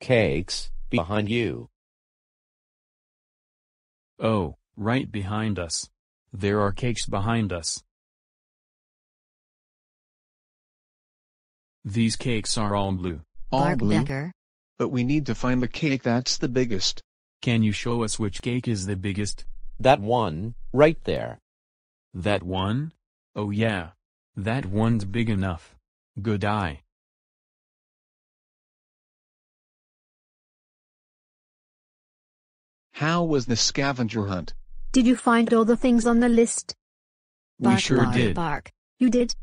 Cakes, behind you. Oh, right behind us. There are cakes behind us. These cakes are all blue. All Bark blue? Becker. But we need to find the cake that's the biggest. Can you show us which cake is the biggest? That one, right there. That one? Oh yeah. That one's big enough. Good eye. How was the scavenger hunt? Did you find all the things on the list? We sure bark, did. Bark. You did?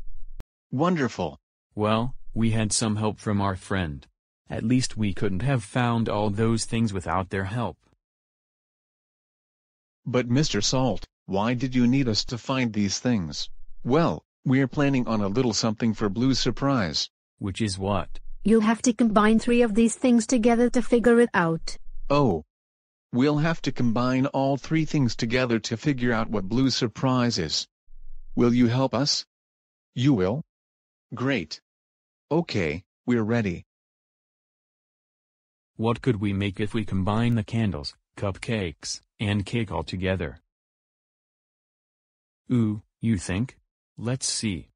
Wonderful. Well, we had some help from our friend. At least we couldn't have found all those things without their help. But Mr. Salt, why did you need us to find these things? Well, we're planning on a little something for Blue's surprise. Which is what? You'll have to combine three of these things together to figure it out. Oh. We'll have to combine all three things together to figure out what Blue surprise is. Will you help us? You will? Great. Okay, we're ready. What could we make if we combine the candles, cupcakes, and cake all together? Ooh, you think? Let's see.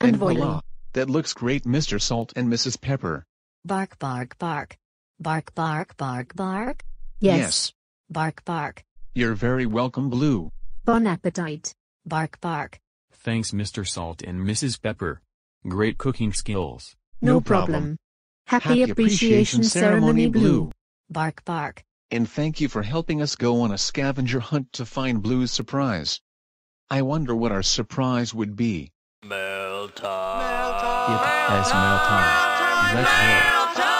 And voila, voila. that looks great Mr. Salt and Mrs. Pepper. Bark, bark, bark. Bark, bark, bark, bark. Yes. Bark, bark. You're very welcome Blue. Bon appetit. Bark, bark. Thanks Mr. Salt and Mrs. Pepper. Great cooking skills. No, No problem. problem. Happy, appreciation, ceremony, Blue. Bark, bark. And thank you for helping us go on a scavenger hunt to find Blue's surprise. I wonder what our surprise would be. It has mail time. Let's